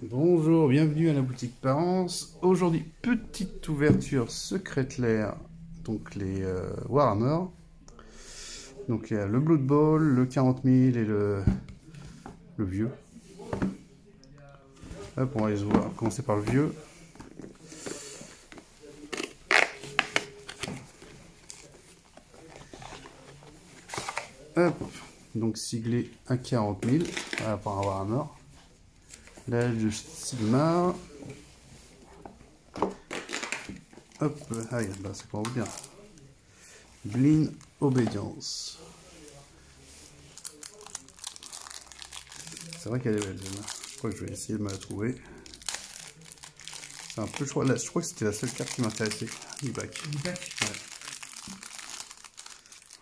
Bonjour, bienvenue à la boutique Parence. Aujourd'hui, petite ouverture secrète l'air, donc les euh, Warhammer. Donc il y a le Blood Bowl, le 40 000 et le, le vieux. Hop, on va les voir. commencer par le vieux. Hop, donc siglé à 40 000 voilà, pour un Warhammer. Là, Sigmar. Hop, ah, bah, ça commence bien. Blin Obédience. C'est vrai qu'elle est belle, Je crois que je vais essayer de me la trouver. C'est un peu, je crois, je crois que c'était la seule carte qui m'intéressait. Du bac. Du bac Ouais.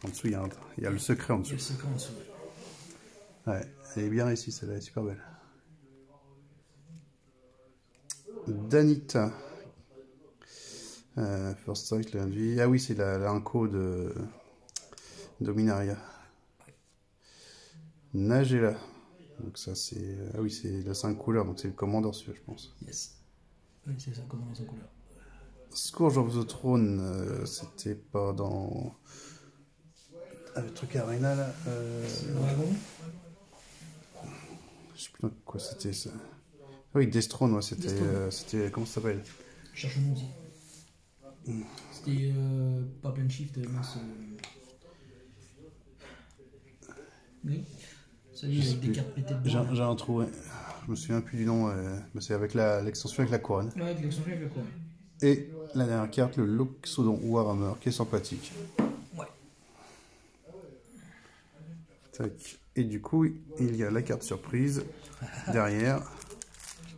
En dessous, il y, a un, il y a le secret en Il y a dessous. le secret en dessous. Ouais, elle est bien réussie, celle-là, elle est super belle. Danita. Euh, First Strike, lundi. Ah oui, c'est la, la Inco de Dominaria. Nagella. Donc ça c'est... Ah oui, c'est la 5 couleurs, donc c'est le commandeur celui-là, je pense. Yes. Oui, c'est ça, comment ils ont couleur. Scourge of the Throne, euh, c'était pas dans... Ah, le truc Arena là euh, Je sais plus quoi c'était ça. Oui, Destron, ouais, c'était... Destron. euh, c'était comment ça s'appelle? Cherche le nom aussi. C'était euh, pas plein shift, euh, mince. euh. Oui. Celui avec des cartes pétées J'ai dedans. j'ai un trou, ouais. Je me souviens plus du nom, euh, mais c'est avec la- l'extension avec la couronne. Ouais, avec l'extension avec le quoi. Et la dernière carte, le Loxodon Warhammer, qui est sympathique. Ouais. Tac. Et du coup, il y a la carte surprise derrière.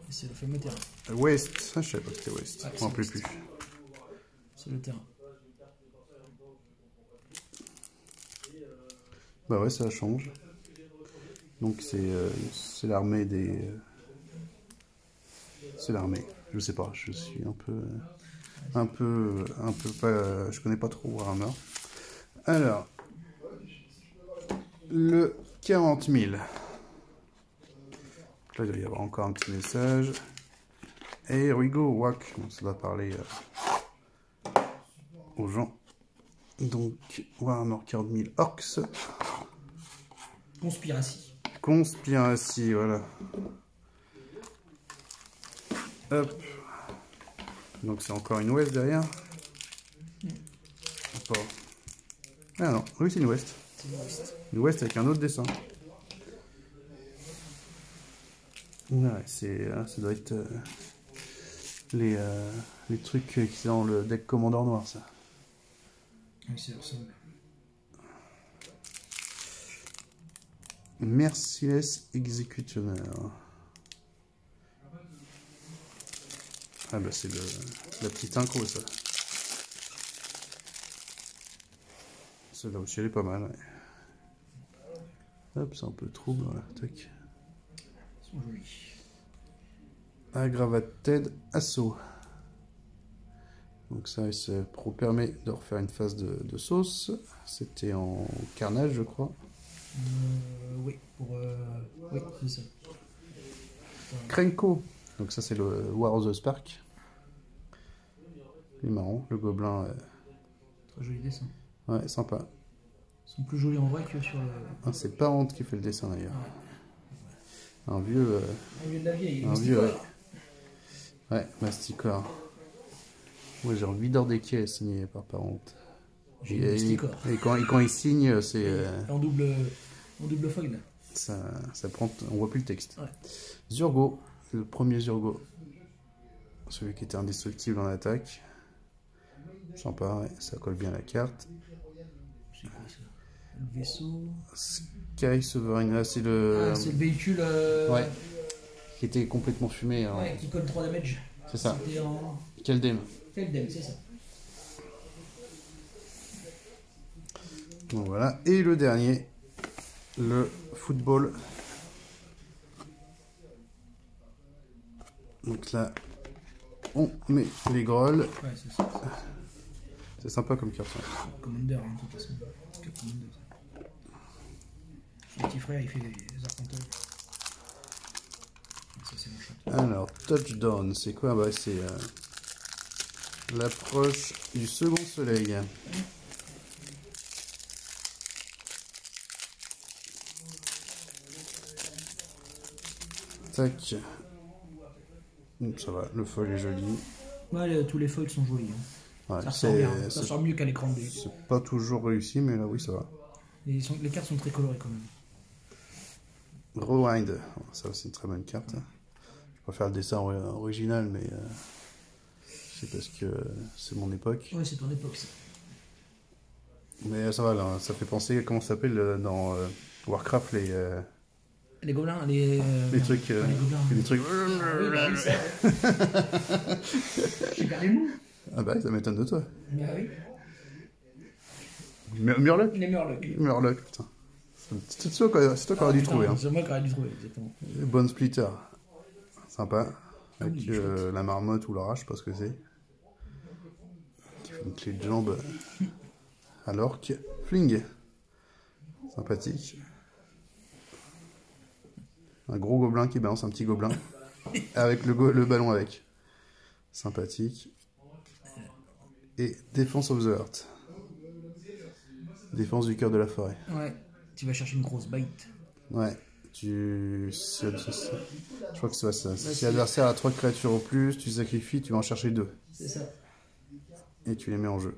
Et c'est le fameux terrain. West, ah, je savais pas que c'était West. Ouais, je m'en rappelais plus. C'est le terrain. Bah ouais, ça change. Donc c'est euh, c'est l'armée des... euh, C'est l'armée. Je sais pas, je suis un peu... Un peu... Un peu pas... Je connais pas trop Warhammer. Alors... Le 40 000. Là, il doit y avoir encore un petit message. Here we go, Wack. Donc, ça doit parler euh, aux gens. Donc, Warhammer 40 000 Orcs. Conspiracy. Conspiracy, voilà. Hop. Donc c'est encore une ouest derrière. Ah non, oui c'est une ouest. Une ouest avec un autre dessin. Ouais, c'est, ah, ça doit être euh, les, euh, les trucs qui sont dans le deck Commandeur Noir, ça. Oui, c'est ressemble. Merciless Executioner. Ah bah c'est le, la petite incro ça. Celle-là aussi elle est pas mal. ouais. Hop, c'est un peu trouble. Voilà. Tac. Jolis. Aggravated Assaut. Donc ça, pro permet de refaire une phase de, de sauce. C'était en carnage je crois. Euh, oui, pour. Euh... Oui, c'est ça. Krenko. Donc ça c'est le War of the Spark. Il est marrant, le gobelin. euh, Très joli dessin. Ouais, sympa. Ils sont plus jolis en vrai que sur le. Ah, c'est Parent qui fait le dessin d'ailleurs. Un vieux. euh, Un vieux de la vieille. un le vieux. Ouais, Masticore. Moi j'ai envie d'Ordéquet signé par Parent. J'ai Et, le et- quand, et quand il signe, c'est. euh, En double, en double foil. ça, ça prend. On voit plus le texte. Ouais. Zurgo, le premier Zurgo. Celui qui était indestructible en attaque. Sympa, ouais, ça colle bien à la carte. C'est quoi ça? Le vaisseau. Sky Sovereign, là c'est le. Ah, c'est le véhicule. euh, Ouais. Qui était complètement fumé. hein. ouais, qui colle 3 damage. C'est ça. En. Keldem. Feldem, c'est ça. Donc voilà. Et le dernier, le football. Donc là, on met les grolles. Ouais, c'est ça. C'est sympa comme carte. Commander, hein, de toute façon. Commander, petit frère, il fait. Ça, c'est mon chat. Alors, touchdown, c'est quoi? Bah, C'est euh, l'approche du second soleil. Tac. Hum, Ça va, le foil est joli. Ouais, tous les foils sont jolis. hein. Ouais, Ça c'est bien. Ça sort mieux qu'à l'écran c'est pas toujours réussi, mais là oui, ça va. Et ils sont- les cartes sont très colorées quand même. Rewind, ça c'est une très bonne carte. Je préfère le dessin ori- original, mais euh, c'est parce que c'est mon époque. Ouais, c'est ton époque ça. Mais ça va, là, ça fait penser, comment ça s'appelle euh, dans euh, Warcraft, les, euh, Les gobelins, les. euh, les trucs. euh, les gobelins. les trucs. Oui, bah oui. J'ai pas les mots. Ah bah ça m'étonne de toi. Mais oui. Mur- Murloc? Les Murlocs. Murloc, putain. C'est toi, qui- aurais dû Ah, trouver. Hein. C'est moi qui aurais dû trouver, exactement. Bone Splitter. Sympa. Avec il est euh, la marmotte ou la rage, je sais pas ce que c'est. Qui fait une clé de jambe à l'orque. Fling. Sympathique. Un gros gobelin qui balance un petit gobelin. avec le, go- le ballon avec. Sympathique. Et Défense of the Heart. Défense du cœur de la forêt. Ouais. Tu vas chercher une grosse bite. Ouais. Tu... Je crois que c'est ça. Si l'adversaire a trois créatures au plus, tu sacrifies, tu vas en chercher deux. C'est ça. Et tu les mets en jeu.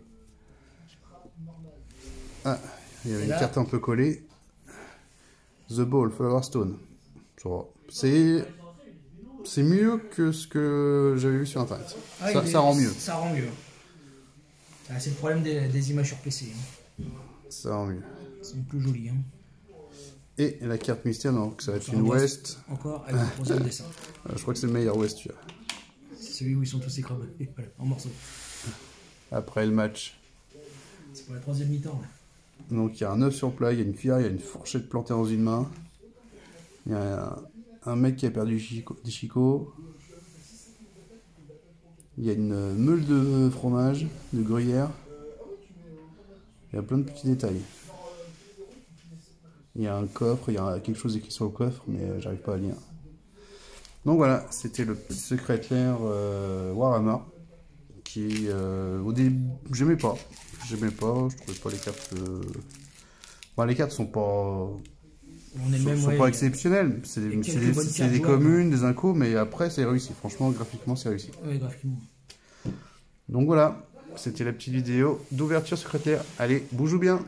Ah, il y avait une carte un peu collée. The Ball, Flower Stone. C'est... C'est mieux que ce que j'avais vu sur internet. Ah, ça, est- ça rend mieux. Ça rend mieux. Ah, c'est le problème des, des images sur PC. hein. Ça rend mieux. Sont plus jolies. Hein. Et la carte mystère, donc ça va être une West. Encore avec le troisième dessin. Euh, Je crois que c'est le meilleur West, tu vois. C'est celui où ils sont tous écrabés. Voilà, en morceaux. Après le match. C'est pour la troisième mi-temps. là. Donc il y a un œuf sur plat, il y a une cuillère, il y a une fourchette plantée dans une main. Il y a un, un mec qui a perdu chico- des chicots. Il y a une meule de fromage, de gruyère. Il y a plein de petits détails. Il y a un coffre, il y a quelque chose écrit sur le coffre, mais euh, j'arrive pas à lire. Donc voilà, c'était le petit secret clair euh, Warhammer. Qui, euh, au début, j'aimais pas. J'aimais pas, je trouvais pas les cartes. euh, Enfin, les cartes sont pas, On est sont, même. sont ouais, pas exceptionnelles. C'est des, communes, des incos, mais après c'est réussi. Franchement, graphiquement, c'est réussi. Ouais, graphiquement. Donc voilà, c'était la petite vidéo d'ouverture secrétaire. Allez, bougez bien